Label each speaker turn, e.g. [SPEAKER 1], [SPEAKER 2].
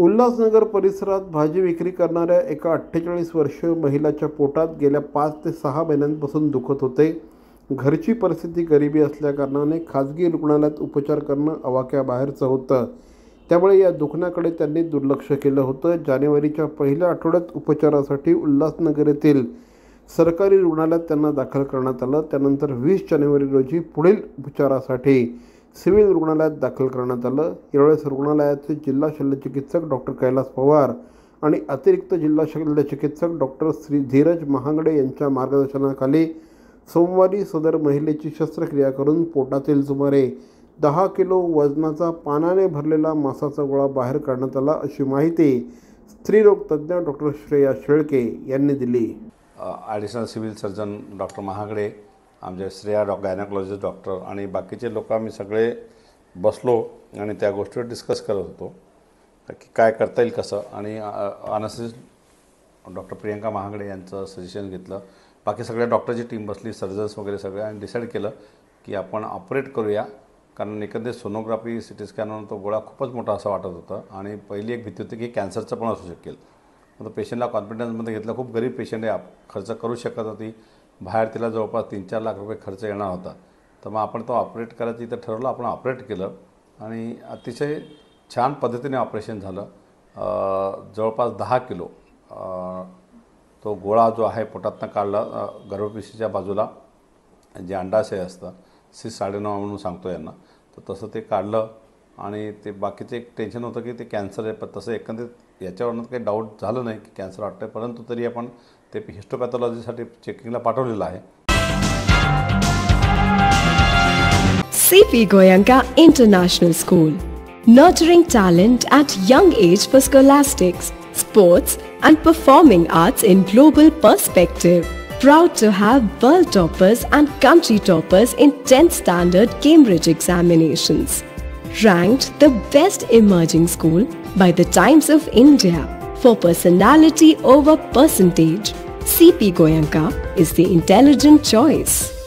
[SPEAKER 1] उल्हासनगर परिसरात भाजी विक्री करणाऱ्या एका अठ्ठेचाळीस वर्ष महिलाच्या पोटात गेल्या पाच ते सहा महिन्यांपासून दुखत होते. घरची परिस्थिती गरिबी असल्याकारणाने खाजगी रुग्णालयात उपचार करणं अवाक्याबाहेरचं होतं. त्यामुळे या दुखण्याकडे त्यांनी दुर्लक्ष केलं होतं. जानेवारीच्या पहिल्या आठवड्यात उपचारासाठी उल्हासनगर येथील सरकारी रुग्णालयात त्यांना दाखल करण्यात आलं. त्यानंतर वीस जानेवारी रोजी पुढील उपचारासाठी सिव्हिल रुग्णालयात दाखल करण्यात आलं. यावेळेस रुग्णालयाचे जिल्हा शल्यचिकित्सक डॉक्टर कैलास पवार आणि अतिरिक्त जिल्हा शल्यचिकित्सक डॉक्टर श्री धीरज महांगडे यांच्या मार्गदर्शनाखाली सोमवारी सदर महिलेची शस्त्रक्रिया करून पोटातील सुमारे दहा किलो वजनाचा पानाने भरलेला मासाचा गोळा बाहेर काढण्यात आला अशी माहिती स्त्रीरोग तज्ज्ञ डॉक्टर श्रेया शेळके यांनी दिली.
[SPEAKER 2] ॲडिशनल सिव्हिल सर्जन डॉक्टर महागडे आमचे श्रेया डॉ गायनाकॉलॉजिस्ट डॉक्टर आणि बाकीचे लोक आम्ही सगळे बसलो आणि त्या गोष्टीवर डिस्कस करत होतो की काय करता येईल कसं. आणि अनसिस्ट डॉक्टर प्रियंका महागडे यांचं सजेशन घेतलं. बाकी सगळ्या डॉक्टरची टीम बसली सर्जन्स वगैरे सगळे आणि डिसाईड केलं की आपण ऑपरेट करूया. कारण एकंदरीत सोनोग्राफी सी टी स्कॅनवर तो गोळा खूपच मोठा असा वाटत होता. आणि पहिली एक भीती होती की कॅन्सरचं पण असू शकेल. मग तो पेशंटला कॉन्फिडन्समध्ये घेतलं. खूप गरीब पेशंट आहे आप- खर्च करू शकत होती. बाहेर तिला जवळपास तीन चार लाख रुपये खर्च येणार होता. तर मग आपण तो ऑपरेट करायचं इथं ठरवलं. आपण ऑपरेट केलं. आणि अतिशय छान पद्धतीने ऑपरेशन झालं. जवळपास दहा किलो. तो गोळा जो आहे पोटातनं काढला अं, गर्भपिशीच्या बाजूला. जे अंडाशय असतं सी साडेनऊ म्हणून सांगतो यांना. तर तसं ते काढलं. आणि ते बाकीचे एक टेन्शन होतं की ते कॅन्सर आहे. पण तसं एकंदरीत याच्यावरनं काही डाऊट झालं नाही की कॅन्सर वाटतं आहे परंतु तरी आपण ते हिस्टोपॅथॉलॉजीसाठी चेकिंगला पाठवलेलं आहे.
[SPEAKER 3] C P Goenka international school nurturing talent at young age for scholastics sports and performing arts in global perspective proud to have world toppers and country toppers in tenth standard Cambridge examinations Ranked the best emerging school by the Times of India for personality over percentage. CP Goyanka is the intelligent choice.